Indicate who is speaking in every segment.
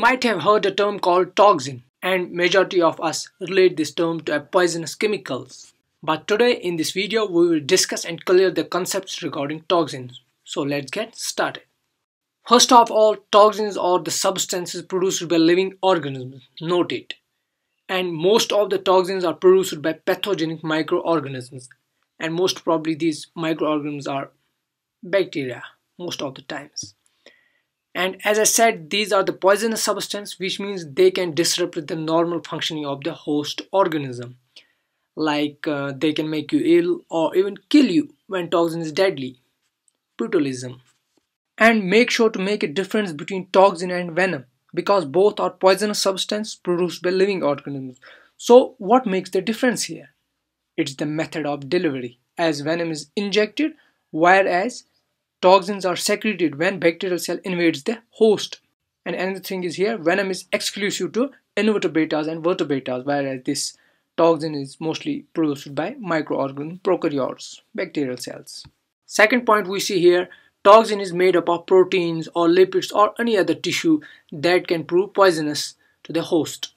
Speaker 1: might have heard a term called toxin and majority of us relate this term to a poisonous chemicals. But today in this video we will discuss and clear the concepts regarding toxins. So let's get started. First of all, toxins are the substances produced by living organisms. Note it. And most of the toxins are produced by pathogenic microorganisms. And most probably these microorganisms are bacteria most of the times. And as I said, these are the poisonous substance, which means they can disrupt the normal functioning of the host organism. Like uh, they can make you ill or even kill you when toxin is deadly. Botulism. And make sure to make a difference between toxin and venom because both are poisonous substance produced by living organisms. So what makes the difference here? It's the method of delivery as venom is injected whereas Toxins are secreted when bacterial cell invades the host. And another thing is here, venom is exclusive to invertebrates and vertebrates, whereas this toxin is mostly produced by microorganisms, prokaryotes, bacterial cells. Second point we see here, toxin is made up of proteins or lipids or any other tissue that can prove poisonous to the host.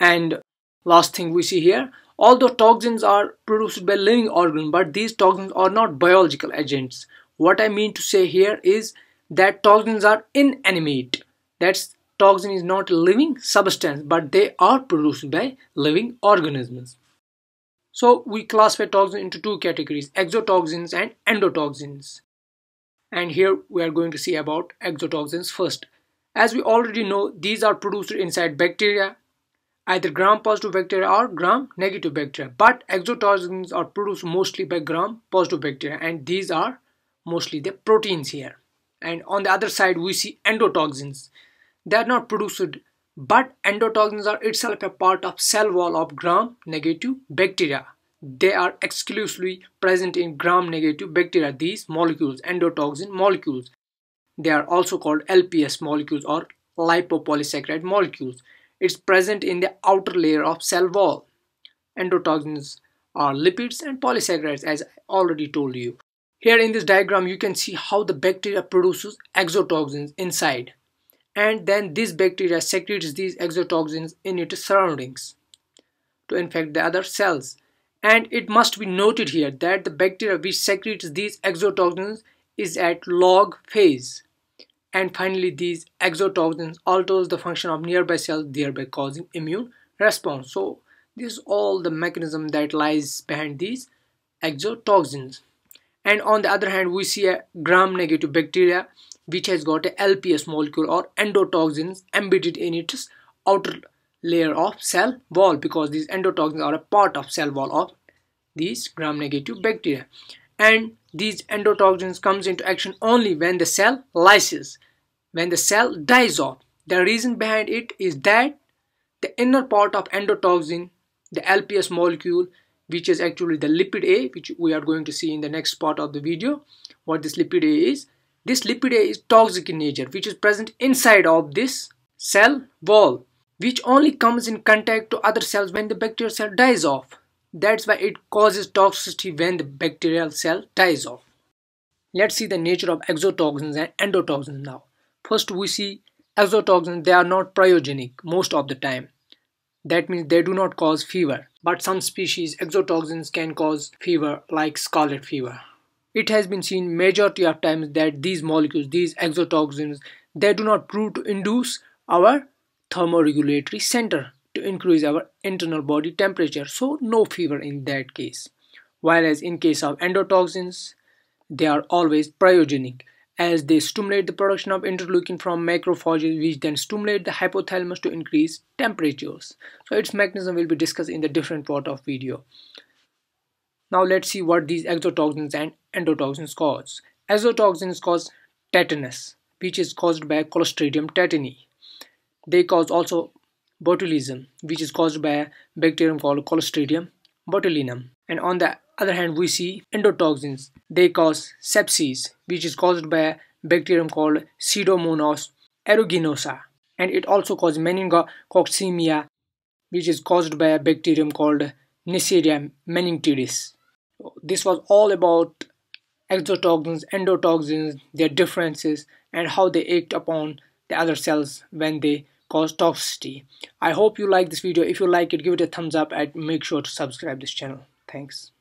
Speaker 1: And last thing we see here, although toxins are produced by living organisms, but these toxins are not biological agents what I mean to say here is that toxins are inanimate. That's toxin is not a living substance but they are produced by living organisms. So we classify toxins into two categories exotoxins and endotoxins. And here we are going to see about exotoxins first. As we already know these are produced inside bacteria either gram positive bacteria or gram negative bacteria but exotoxins are produced mostly by gram positive bacteria and these are mostly the proteins here. And on the other side we see endotoxins. They are not produced but endotoxins are itself a part of cell wall of gram negative bacteria. They are exclusively present in gram negative bacteria these molecules endotoxin molecules. They are also called lps molecules or lipopolysaccharide molecules. It's present in the outer layer of cell wall. Endotoxins are lipids and polysaccharides as i already told you here in this diagram you can see how the bacteria produces exotoxins inside and then this bacteria secretes these exotoxins in its surroundings to infect the other cells. And it must be noted here that the bacteria which secretes these exotoxins is at log phase. And finally these exotoxins alters the function of nearby cells thereby causing immune response. So this is all the mechanism that lies behind these exotoxins and on the other hand we see a gram negative bacteria which has got a LPS molecule or endotoxins embedded in its outer layer of cell wall because these endotoxins are a part of cell wall of these gram negative bacteria. And these endotoxins comes into action only when the cell lyses when the cell dies off. The reason behind it is that the inner part of endotoxin the LPS molecule which is actually the lipid A which we are going to see in the next part of the video. What this lipid A is? This lipid A is toxic in nature which is present inside of this cell wall which only comes in contact to other cells when the bacterial cell dies off. That's why it causes toxicity when the bacterial cell dies off. Let's see the nature of exotoxins and endotoxins now. First we see exotoxins they are not pyrogenic most of the time that means they do not cause fever, but some species exotoxins can cause fever like scarlet fever. It has been seen majority of times that these molecules, these exotoxins, they do not prove to induce our thermoregulatory center to increase our internal body temperature, so no fever in that case. Whereas in case of endotoxins, they are always pyrogenic as they stimulate the production of interleukin from macrophages which then stimulate the hypothalamus to increase temperatures. So its mechanism will be discussed in the different part of video. Now let's see what these exotoxins and endotoxins cause. Exotoxins cause tetanus which is caused by Clostridium tetani. They cause also botulism which is caused by a bacterium called Clostridium botulinum. And on the other hand we see endotoxins they cause sepsis which is caused by a bacterium called pseudomonas aeruginosa and it also causes meningococcemia which is caused by a bacterium called Neisseria meningitidis this was all about exotoxins endotoxins their differences and how they act upon the other cells when they cause toxicity. I hope you like this video. If you like it, give it a thumbs up and make sure to subscribe this channel. Thanks.